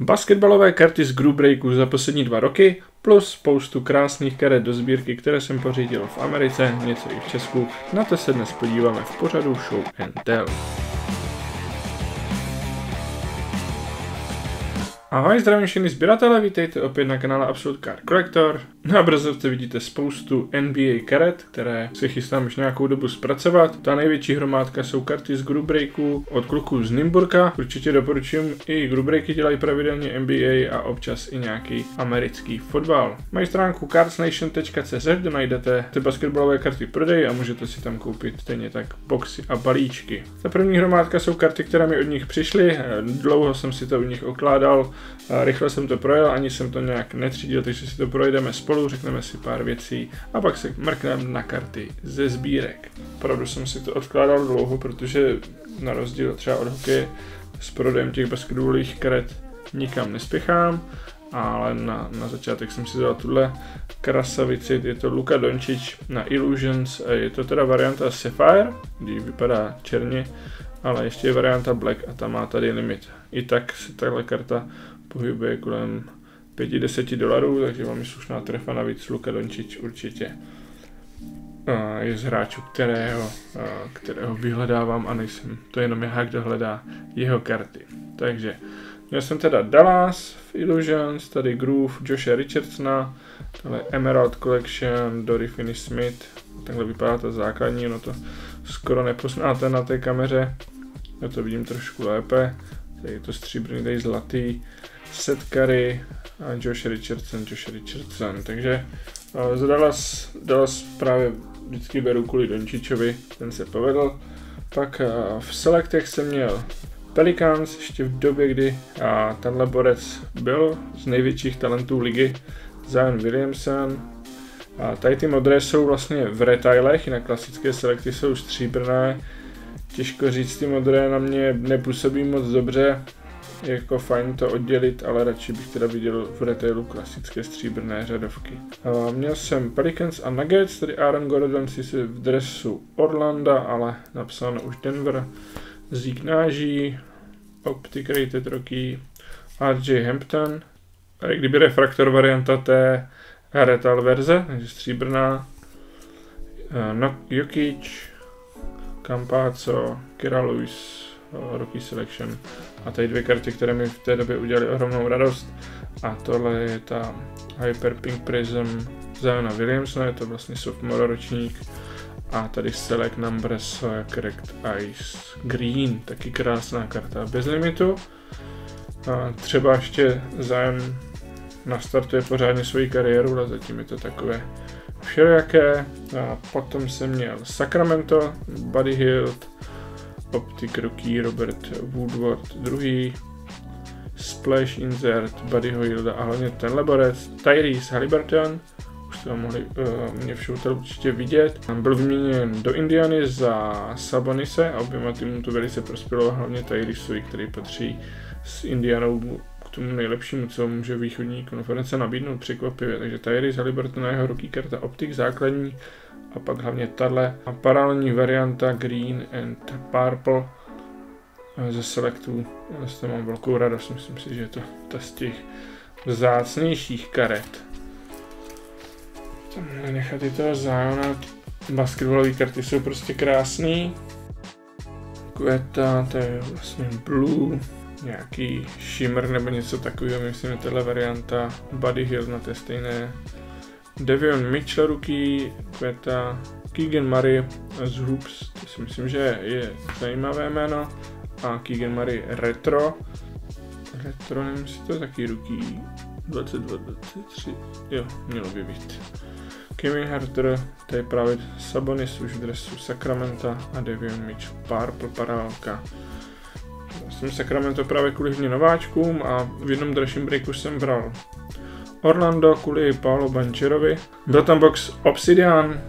Basketbalové karty z Group Breaku za poslední dva roky, plus spoustu krásných karet do sbírky, které jsem pořídil v Americe, něco i v Česku. Na to se dnes podíváme v pořadu Show and Tell. Ahoj, zdravím všechny sběratele, vítejte opět na kanále Absolute Card Collector. Na obrazovce vidíte spoustu NBA karet, které se chystám už nějakou dobu zpracovat. Ta největší hromádka jsou karty z Group Breaku od kluků z Nimburka. Určitě doporučím, i Group Breaky dělají pravidelně NBA a občas i nějaký americký fotbal. Mají stránku cardsnation.cz, kde najdete ty basketbalové karty prodej a můžete si tam koupit stejně tak boxy a balíčky. Ta první hromádka jsou karty, které mi od nich přišly. Dlouho jsem si to u nich okládal, rychle jsem to projel, ani jsem to nějak netřídil, takže si to projdeme spolu, řekneme si pár věcí a pak se mrkneme na karty ze sbírek. Opravdu jsem si to odkládal dlouho, protože na rozdíl třeba od hokeje s prodejem těch basketbalových karet nikam nespěchám, ale na, na začátek jsem si dal tuhle krasavici, je to Luka Dončič na Illusions, je to teda varianta Sapphire, kdy vypadá černě, ale ještě je varianta Black a ta má tady limit. I tak se tahle karta pohybuje kolem 5-10 dolarů, takže je slušná trefa navíc Luka Dončič určitě je z hráčů, kterého, kterého vyhledávám a nejsem to jenom já, kdo hledá jeho karty. Takže měl jsem teda Dallas v Illusions, tady Groove Josha Richardsona, tohle Emerald Collection, Dory Finney Smith, takhle vypadá ta základní, ono to skoro nepoznáte na té kameře, já to vidím trošku lépe, tady je to stříbrný, tady zlatý, Seth Curry a Josh Richardson, Josh Richardson, takže uh, z Dallas, Dallas právě vždycky beru kvůli Dončičovi, ten se povedl. Pak uh, v Selectech jsem měl Pelicans, ještě v době, kdy a tenhle borec byl z největších talentů ligy, Zion Williamson. A tady ty modré jsou vlastně v retailech, jinak klasické selekty jsou stříbrné. Těžko říct, ty modré na mě nepůsobí moc dobře, je jako fajn to oddělit, ale radši bych teda viděl v retailu klasické stříbrné řadovky. Uh, měl jsem Pelicans a Nuggets, tedy Aaron Gordon si v dresu Orlanda, ale napsáno už Denver. Zeke Náží, Optic Rated Rocky, RJ Hampton, a kdyby refraktor varianta té retail verze, takže stříbrná, no, Jokic, Campazzo, Kira Lewis, Rookie Selection. A tady dvě karty, které mi v té době udělali ohromnou radost. A tohle je ta Hyper Pink Prism Ziona Williamsona, je to vlastně sophomore ročník. A tady Select Numbers Correct Ice Green, taky krásná karta bez limitu. A třeba ještě Zion nastartuje pořádně svoji kariéru, ale zatím je to takové všelijaké. A potom jsem měl Sacramento, Buddy Hilt, Optic Rookie, Robert Woodward II, Splash Insert, Buddy Hilda a hlavně tenhle borec, Tyrese Halliburton, už to mohli uh, mě v showtel určitě vidět. Byl vyměněn do Indiany za Sabonise a oběma týmům to velice prospělo, hlavně Tyreseovi, který patří s Indianou tomu nejlepšímu, co může východní konference nabídnout překvapivě. Takže Tyrese Halliburton na jeho rookie karta Optik základní a pak hlavně tahle a paralelní varianta Green and Purple ze Selectu. Já s mám velkou radost, myslím si, že je to ta z těch vzácnějších karet. Tam nechat i toho Ziona, basketbalové karty jsou prostě krásný. Kveta, to je vlastně blue, nějaký shimmer nebo něco takového, myslím, že tahle varianta Buddy Hill na té stejné. Devion Mitchell ruky, Kveta, Keegan Murray z Hoops, to si myslím, že je zajímavé jméno, a Keegan Murray Retro, Retro, nevím, jestli to je taky ruky 22, 23, jo, mělo by být. Kevin Herter, to je právě Sabonis už v dresu Sacramento a Devion Mitchell Purple paralelka. Jsem Sacramento právě kvůli nováčkům a v jednom dražším breaku jsem bral Orlando kvůli Paolo Bancherovi. Byl tam box Obsidian,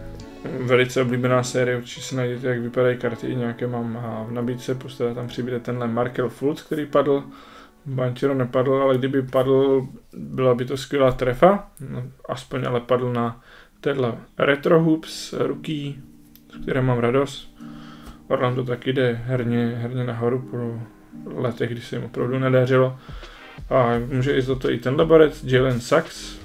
velice oblíbená série, určitě si najdete, jak vypadají karty, nějaké mám v nabídce, prostě tam přibude tenhle Markel Fultz, který padl, Banchero nepadl, ale kdyby padl, byla by to skvělá trefa, no, aspoň ale padl na téhle Retro Hoops ruky, z které mám radost. Orlando taky jde herně, herně nahoru po letech, kdy se jim opravdu nedařilo. A může i za to i tenhle borec, Jalen Sachs,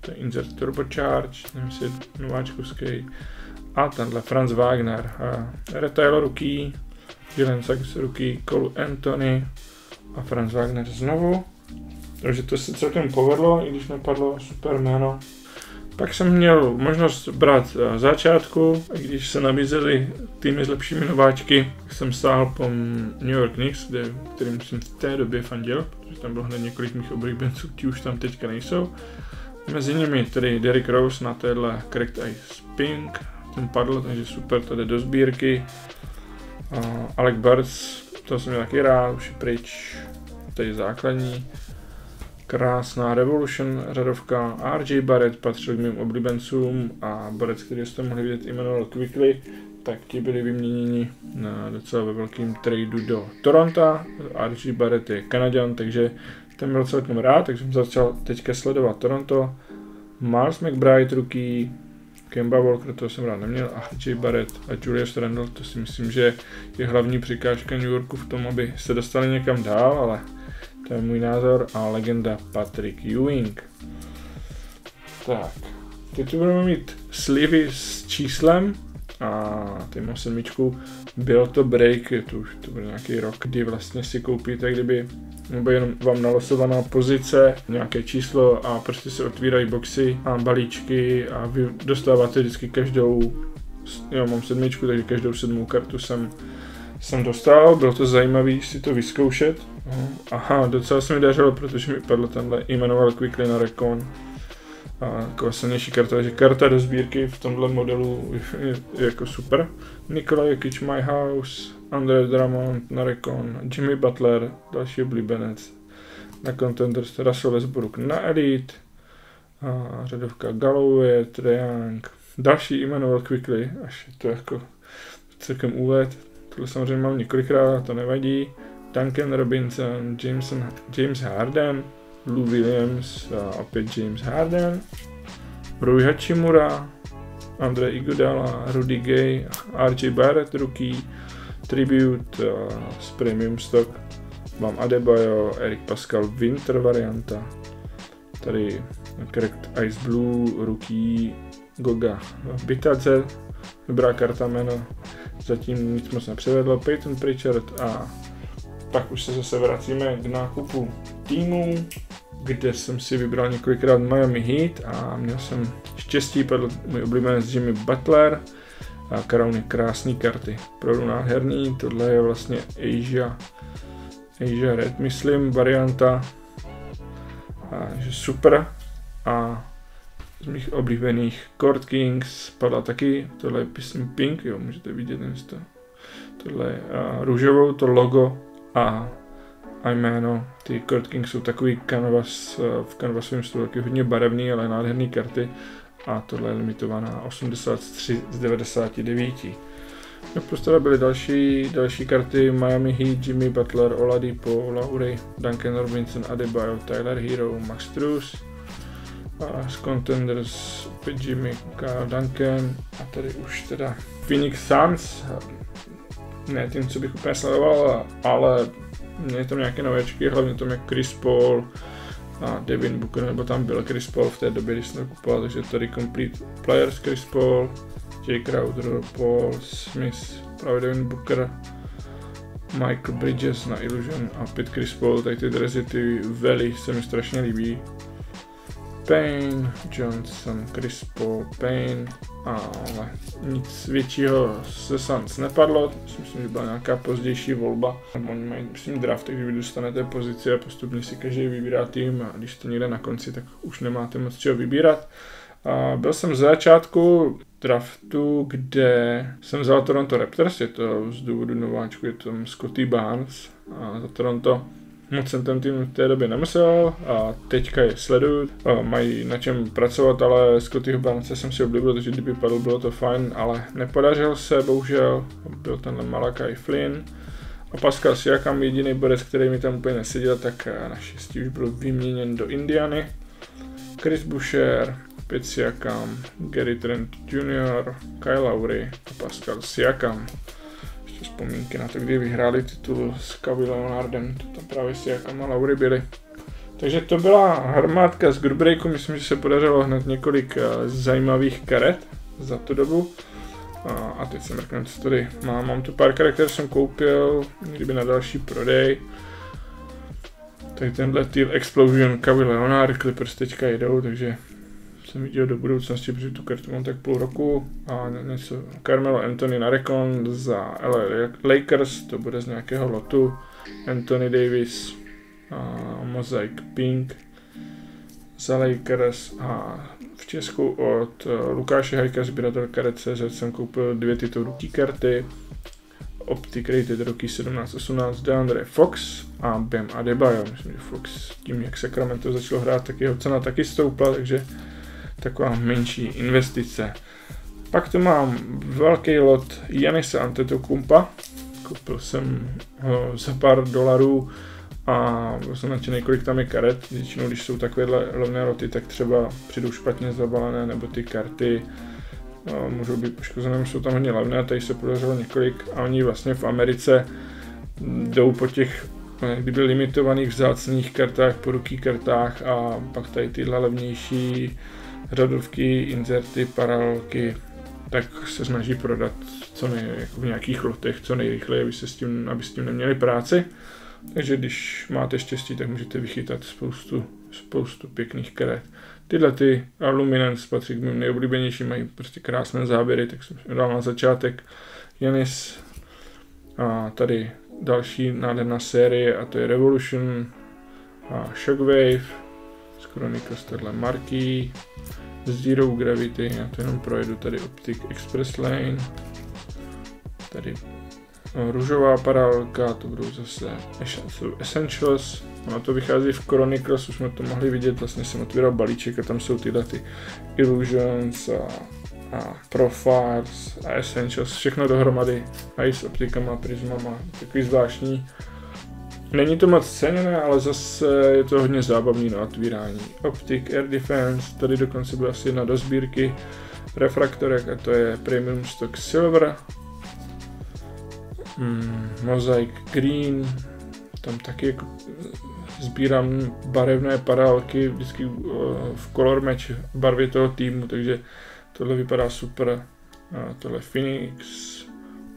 to je Insert Turbocharge, nevím, je nováčkovský. A tenhle Franz Wagner, a Retail rookie, Jalen Sachs rookie, Cole Anthony a Franz Wagner znovu. Takže to se celkem povedlo, i když nepadlo super jméno. Pak jsem měl možnost brát eh, začátku, když se nabízely týmy s lepšími nováčky, jsem stál po New York Knicks, kde, kterým jsem v té době fandil, protože tam bylo hned několik mých oblíbenců, ti už tam teďka nejsou. Mezi nimi tedy Derrick Rose na téhle Correct Ice Pink, ten padl, takže super, jde do sbírky. Uh, Alec Burns, to jsem měl taky rád, už je pryč, je základní. Krásná Revolution řadovka. RJ Barrett patřil k mým oblíbencům a Barrett, který jste mohli vidět jmenoval Quickly, tak ti byli vyměněni na docela ve velkým tradu do Toronto. RJ Barrett je Kanaděn, takže ten byl celkem rád, takže jsem začal teďka sledovat Toronto. Mars McBride, ruky, Kemba Walker, to jsem rád neměl, a RJ Barrett a Julius Randle, to si myslím, že je hlavní překážka New Yorku v tom, aby se dostali někam dál, ale to je můj názor a legenda Patrick Ewing. Tak, teď tu budeme mít slivy s číslem a ty mám sedmičku. Byl to break, je to už to byl nějaký rok, kdy vlastně si koupíte, kdyby nebo jenom vám nalosovaná pozice, nějaké číslo a prostě se otvírají boxy a balíčky a vy dostáváte vždycky každou, já mám sedmičku, takže každou sedmou kartu jsem, jsem dostal, bylo to zajímavé si to vyzkoušet. Aha, docela se mi dařilo, protože mi padlo tenhle jmenoval Quickly na Recon. A taková silnější karta, takže karta do sbírky v tomhle modelu je, je jako super. Nikola Jokic, My House, Andre Drummond na Recon, Jimmy Butler, další oblíbenec. Na Contenders Russell Westbrook na Elite, a řadovka Galloway, Triang, další jmenoval Quickly, až je to jako celkem úlet. Tohle samozřejmě mám několikrát, to nevadí. Duncan Robinson, Jameson, James Harden, Lou Williams a opět James Harden, Rui Hachimura, Andre Iguodala, Rudy Gay, RJ Barrett rookie, Tribute uh, z Premium Stock, mám Adebayo, Eric Pascal Winter varianta, tady Correct Ice Blue, rookie, Goga Bitadze, dobrá karta jméno, zatím nic moc nepřevedlo, Peyton Pritchard a pak už se zase vracíme k nákupu týmu, kde jsem si vybral několikrát Miami Heat a měl jsem štěstí, padl můj oblíbenec Jimmy Butler a Crown je krásný karty, opravdu nádherný, tohle je vlastně Asia, Asia Red, myslím, varianta, a, že super. A z mých oblíbených Court Kings padla taky, tohle je písm Pink, jo, můžete vidět to. Tohle je a, růžovou, to logo a, a jméno. Ty Court Kings jsou takový canvas, eh, v canvasovém stylu, taky hodně barevný, ale nádherný karty. A tohle je limitovaná 83 z 99. No plus teda byly další, další karty Miami Heat, Jimmy Butler, Oladipo, Laury, Duncan Robinson, Adebayo, Tyler Hero, Max Truss. Z Contenders Jimmy, Carl Duncan a tady už teda Phoenix Suns, ne tím, co bych úplně sledoval, ale měli tam nějaké nověčky, hlavně tam jak Chris Paul a Devin Booker, nebo tam byl Chris Paul v té době, když jsem kupoval, takže tady Complete Players Chris Paul, Jay Crowder, Paul Smith, právě Devin Booker, Michael Bridges na Illusion a Pit Chris Paul, tady ty drezy, ty vely se mi strašně líbí. Payne, Johnson, Chris Paul, Payne, ale nic většího se Suns nepadlo, myslím, že byla nějaká pozdější volba. Oni mají, myslím, draft, takže vy dostanete pozici a postupně si každý vybírá tým a když to někde na konci, tak už nemáte moc čeho vybírat. A byl jsem z začátku draftu, kde jsem vzal Toronto Raptors, je to z důvodu nováčku, je tam Scotty Barnes a za Toronto Moc jsem ten tým v té době nemusel a teďka je sleduju. Mají na čem pracovat, ale Scottyho Barnese jsem si oblíbil, takže kdyby padl, bylo to fajn, ale nepodařil se, bohužel. Byl tenhle Malakai Flynn. A Pascal Siakam, jediný borec, který mi tam úplně neseděl, tak naštěstí už byl vyměněn do Indiany. Chris Boucher, Pet Siakam, Gary Trent Jr., Kyle Lowry a Pascal Siakam. Ještě vzpomínky na to, kdy vyhráli titul s Kavy Leonardem, to tam právě si jak a Laury byli. Takže to byla hromádka z Group myslím, že se podařilo hned několik uh, zajímavých karet za tu dobu. A, teď se mrknu, co tady mám. Mám tu pár karet, které jsem koupil, kdyby na další prodej. Tady tenhle Teal Explosion, Kavy Leonard, Clippers teďka jedou, takže jsem viděl do budoucnosti, protože tu kartu mám tak půl roku a něco Carmelo Anthony na Recon za LA Lakers, to bude z nějakého lotu, Anthony Davis, a Mosaic Pink za Lakers a v Česku od eh, Lukáše Hajka, sběratel karet CZ, jsem koupil dvě tyto rookie karty, Optic Rated roky 17-18 DeAndre Fox a Bam Adebayo. Myslím, že Fox tím, jak Sacramento začalo hrát, tak jeho cena taky stoupla, takže taková menší investice. Pak tu mám velký lot Janisa Antetokumpa. Koupil jsem ho za pár dolarů a byl jsem nadšený, kolik tam je karet. Většinou, když jsou takovéhle levné loty, tak třeba přijdou špatně zabalené, nebo ty karty no, můžou být poškozené, jsou tam hodně levné, tady se podařilo několik a oni vlastně v Americe jdou po těch kdyby limitovaných vzácných kartách, po ruky kartách a pak tady tyhle levnější řadovky, inzerty, paralelky, tak se snaží prodat co nej, jako v nějakých lotech co nejrychleji, aby, se s tím, aby s tím neměli práci. Takže když máte štěstí, tak můžete vychytat spoustu, spoustu pěkných karet. Tyhle ty Aluminance patří k mým nejoblíbenějším, mají prostě krásné záběry, tak jsem dal na začátek Janis. A tady další nádherná série a to je Revolution a Shockwave, z tohle marky, Zero Gravity, já to jenom projedu tady Optic Express Lane, tady. No, růžová paralelka, to budou zase Essentials, ono to vychází v Chronicles, už jsme to mohli vidět, vlastně jsem otvíral balíček a tam jsou tyhle ty Illusions a, a Profiles a Essentials, všechno dohromady, a i s optikama, prismama, takový zvláštní. Není to moc ceněné, ale zase je to hodně zábavný na otvírání. Optic Air Defense, tady dokonce byla asi jedna do sbírky refraktorek a to je Premium Stock Silver. Hmm, Mosaic Green, tam taky jako sbírám barevné parálky vždycky v color match barvě toho týmu, takže tohle vypadá super. A tohle Phoenix,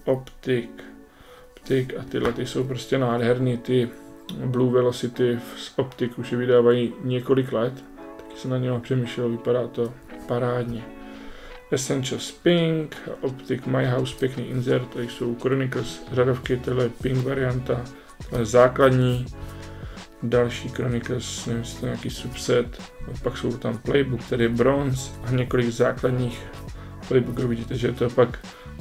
Optic, Optic a tyhle ty jsou prostě nádherný, ty Blue Velocity z Optic už je vydávají několik let, taky se na něho přemýšlel, vypadá to parádně. Essentials Pink, Optic My House, pěkný insert, tady jsou Chronicles řadovky, tohle je Pink varianta, tohle je základní, další Chronicles, nevím, jestli to je nějaký subset, pak jsou tam Playbook, tady je Bronze a několik základních Playbooků, vidíte, že je to pak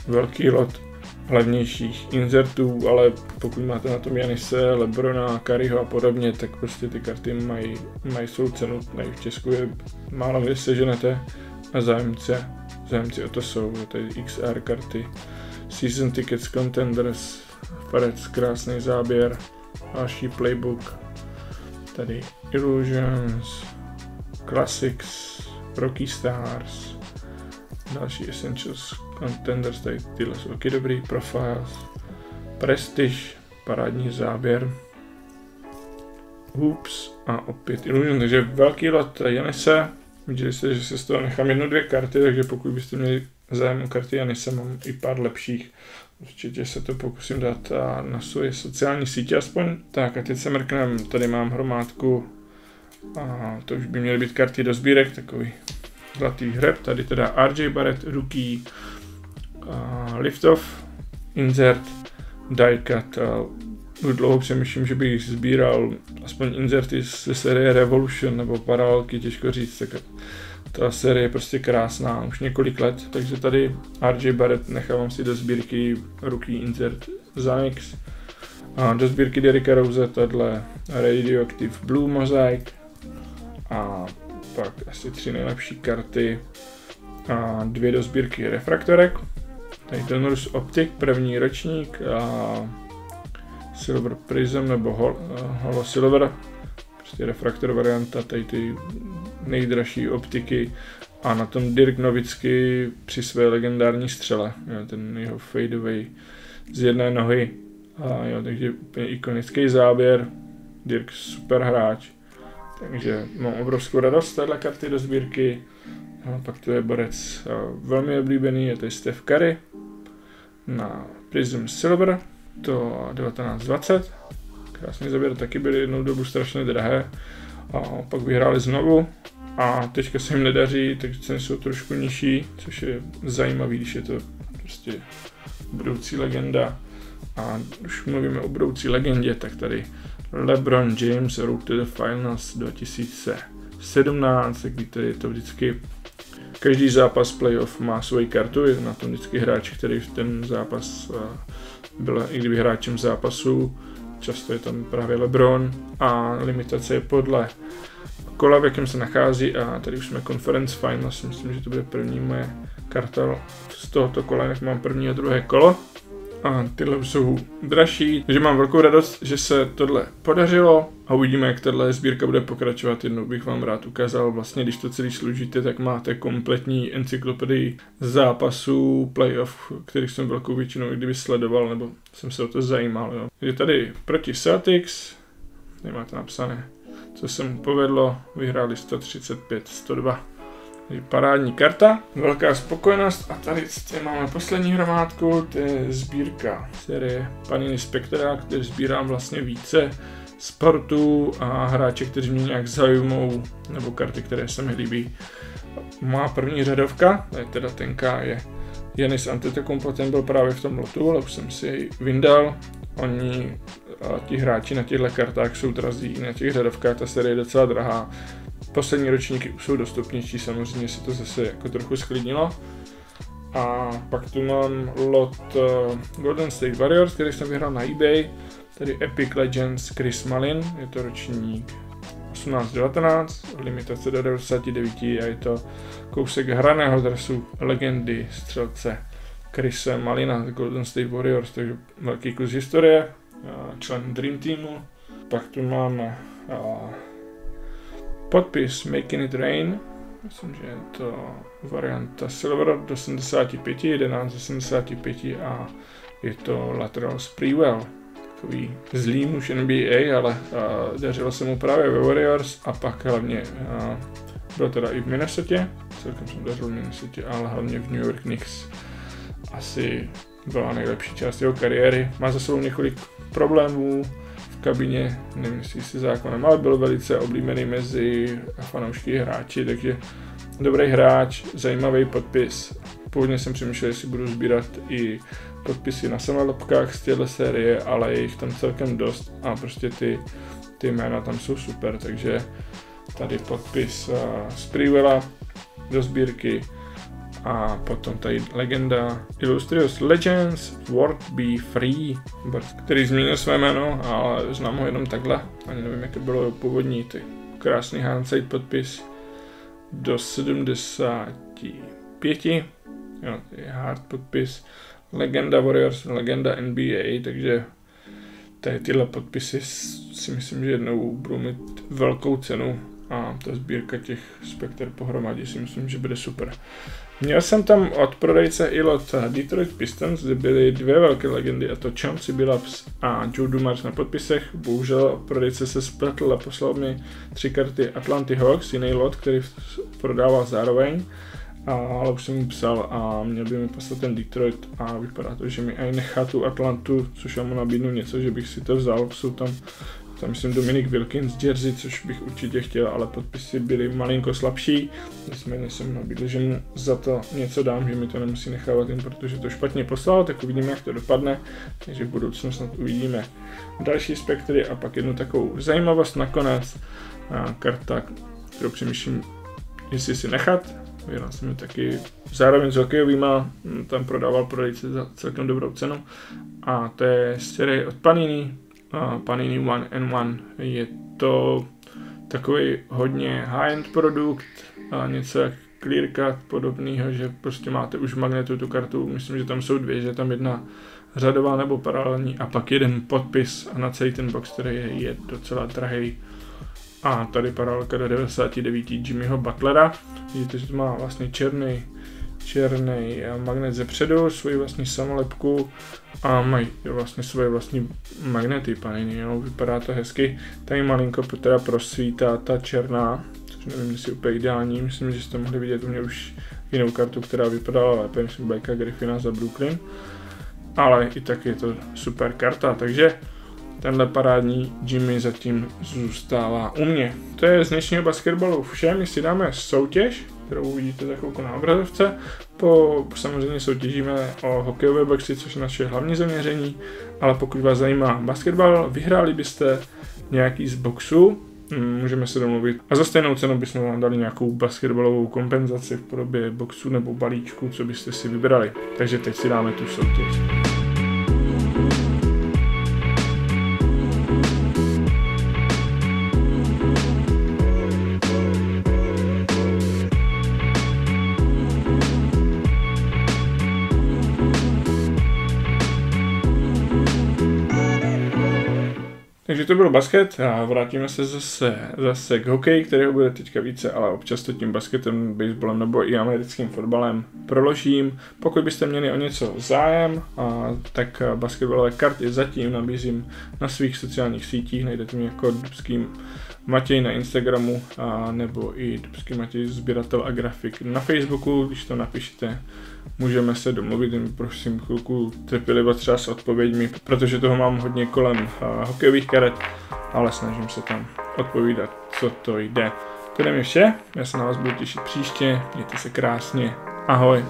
velký lot levnějších insertů, ale pokud máte na tom Janise, Lebrona, Kariho a podobně, tak prostě ty karty mají, mají svou cenu. Tady v Česku je málo kde seženete a zájemce, zájemci o to jsou, tady XR karty, Season Tickets Contenders, Parec, krásný záběr, další playbook, tady Illusions, Classics, Rocky Stars, další Essentials Contenders, tady tyhle jsou taky dobrý, Profiles, Prestige, parádní záběr, Hoops a opět Illusion, takže velký lot Janise, viděli jste, že se z toho nechám jedno, dvě karty, takže pokud byste měli zájem o karty Janise, mám i pár lepších, Určitě se to pokusím dát na svoje sociální sítě aspoň. Tak a teď se mrknem, tady mám hromádku a to už by měly být karty do sbírek, takový zlatý hřeb, tady teda RJ Barrett, Rookie, uh, Liftoff, Insert, Diecut. Uh, už dlouho přemýšlím, že bych sbíral aspoň inserty ze série Revolution nebo paralelky, těžko říct, tak ta série je prostě krásná, už několik let, takže tady RJ Barrett nechávám si do sbírky Rookie Insert Zanix. A do sbírky Derricka Rose tahle Radioactive Blue Mosaic a pak asi tři nejlepší karty a dvě do sbírky refraktorek. Tady Donors Optic, první ročník a Silver Prism nebo Holo, Holo Silver, prostě refraktor varianta, tady ty nejdražší optiky a na tom Dirk Novicky při své legendární střele, ten jeho fadeaway z jedné nohy. A jo, takže úplně ikonický záběr. Dirk super hráč. Takže mám obrovskou radost téhle karty do sbírky. A pak tu je borec velmi oblíbený, je to Steph Curry na Prism Silver, to 1920. Krásný záběr, taky byly jednou dobu strašně drahé. A pak vyhráli znovu a teďka se jim nedaří, takže ceny jsou trošku nižší, což je zajímavý, když je to prostě budoucí legenda. A už mluvíme o budoucí legendě, tak tady LeBron James Road to the Finals 2017, tak víte, je to vždycky každý zápas playoff má svoji kartu, je na tom vždycky hráč, který v ten zápas byl i kdyby hráčem zápasu, často je tam právě LeBron a limitace je podle kola, v jakém se nachází a tady už jsme Conference Finals, myslím, že to bude první moje karta z tohoto kola, jak mám první a druhé kolo a tyhle jsou dražší, takže mám velkou radost, že se tohle podařilo a uvidíme, jak tahle sbírka bude pokračovat. Jednou bych vám rád ukázal, vlastně když to celý služíte, tak máte kompletní encyklopedii zápasů, playoff, kterých jsem velkou většinou kdyby sledoval, nebo jsem se o to zajímal. Jo. Je tady proti Celtics, nemáte napsané, co se mu povedlo, vyhráli 135, 102 parádní karta, velká spokojenost a tady máme poslední hromádku, to je sbírka série Panini Spectra, který sbírám vlastně více sportů a hráče, kteří mě nějak zajímou, nebo karty, které se mi líbí. Má první řadovka, je teda tenká, je Janis Antetokounmpo, ten byl právě v tom lotu, ale už jsem si jej vyndal. Oni, ti hráči na těchto kartách jsou drazí, na těch řadovkách ta série je docela drahá, poslední ročníky už jsou dostupnější, samozřejmě se to zase jako trochu sklidnilo. A pak tu mám lot uh, Golden State Warriors, který jsem vyhrál na eBay, tady Epic Legends Chris Malin, je to ročník 18-19, limitace do 99 a je to kousek hraného dresu legendy střelce Chrise Malina z Golden State Warriors, takže velký kus historie, člen Dream Teamu. Pak tu máme uh, Podpis Making It Rain, myslím, že je to varianta Silver do 75, 11 do 75 a je to Lateral Sprewell. Takový zlý muž NBA, ale uh, dařilo se mu právě ve Warriors a pak hlavně uh, byl teda i v Minnesota, celkem jsem dařil v Minnesota, ale hlavně v New York Knicks. Asi byla nejlepší část jeho kariéry. Má za sebou několik problémů, kabině, nevím jestli si zákonem, ale byl velice oblíbený mezi fanoušky hráči, takže dobrý hráč, zajímavý podpis. Původně jsem přemýšlel, jestli budu sbírat i podpisy na samolepkách z téhle série, ale je jich tam celkem dost a prostě ty, ty jména tam jsou super, takže tady podpis uh, z Privela do sbírky, a potom tady legenda Illustrious Legends World Be Free, který změnil své jméno, ale znám ho jenom takhle. Ani nevím, jaké bylo původní, ty krásný hindsight podpis do 75. Jo, hard podpis. Legenda Warriors, legenda NBA, takže tady tyhle podpisy si myslím, že jednou budou mít velkou cenu a ta sbírka těch spekter pohromadě si myslím, že bude super. Měl jsem tam od prodejce i lot Detroit Pistons, kde byly dvě velké legendy, a to Chauncey Billups a Joe Dumars na podpisech. Bohužel prodejce se spletl a poslal mi tři karty Atlanty Hawks, jiný lot, který prodával zároveň. A, ale už jsem mu psal a měl by mi poslat ten Detroit a vypadá to, že mi i nechá tu Atlantu, což já mu nabídnu něco, že bych si to vzal, jsou tam tam myslím Dominik Wilkins jersey, což bych určitě chtěl, ale podpisy byly malinko slabší. Nicméně jsem nabídl, že mu za to něco dám, že mi to nemusí nechávat jen protože to špatně poslal, tak uvidíme, jak to dopadne. Takže v budoucnu snad uvidíme další spektry a pak jednu takovou zajímavost nakonec. A karta, kterou přemýšlím, jestli si nechat. Vyhrál jsem taky zároveň s hokejovýma, tam prodával prodejce za celkem dobrou cenu. A to je série od Panini, Panini One and One. Je to takový hodně high-end produkt, něco jak Clearcut podobného, že prostě máte už v magnetu tu kartu, myslím, že tam jsou dvě, že tam jedna řadová nebo paralelní a pak jeden podpis a na celý ten box, který je, je docela drahý. A tady paralelka do 99 Jimmyho Butlera. Vidíte, že to má vlastně černý černý magnet ze předu, svoji vlastní samolepku a mají vlastně svoje vlastní magnety, pajiny, jo, vypadá to hezky. Tady malinko teda prosvítá ta černá, což nevím, jestli úplně ideální, myslím, že jste mohli vidět u mě už jinou kartu, která vypadala lépe, myslím Blacka Griffina za Brooklyn. Ale i tak je to super karta, takže tenhle parádní Jimmy zatím zůstává u mě. To je z dnešního basketbalu vše, my si dáme soutěž, kterou uvidíte za chvilku na obrazovce. Po, samozřejmě soutěžíme o hokejové boxy, což je naše hlavní zaměření, ale pokud vás zajímá basketbal, vyhráli byste nějaký z boxu, mm, můžeme se domluvit. A za stejnou cenu bychom vám dali nějakou basketbalovou kompenzaci v podobě boxu nebo balíčku, co byste si vybrali. Takže teď si dáme tu soutěž. Byl basket a vrátíme se zase, zase k hokeji, kterého bude teďka více, ale občas to tím basketem, baseballem nebo i americkým fotbalem proložím. Pokud byste měli o něco zájem, a, tak basketbalové karty zatím nabízím na svých sociálních sítích, najdete mě jako Dubský Matěj na Instagramu a, nebo i Dubský Matěj sběratel a grafik na Facebooku, když to napíšete můžeme se domluvit, jen prosím chvilku trpělivost třeba s odpověďmi, protože toho mám hodně kolem uh, hokejových karet, ale snažím se tam odpovídat, co to jde. To je vše, já se na vás budu těšit příště, mějte se krásně, ahoj.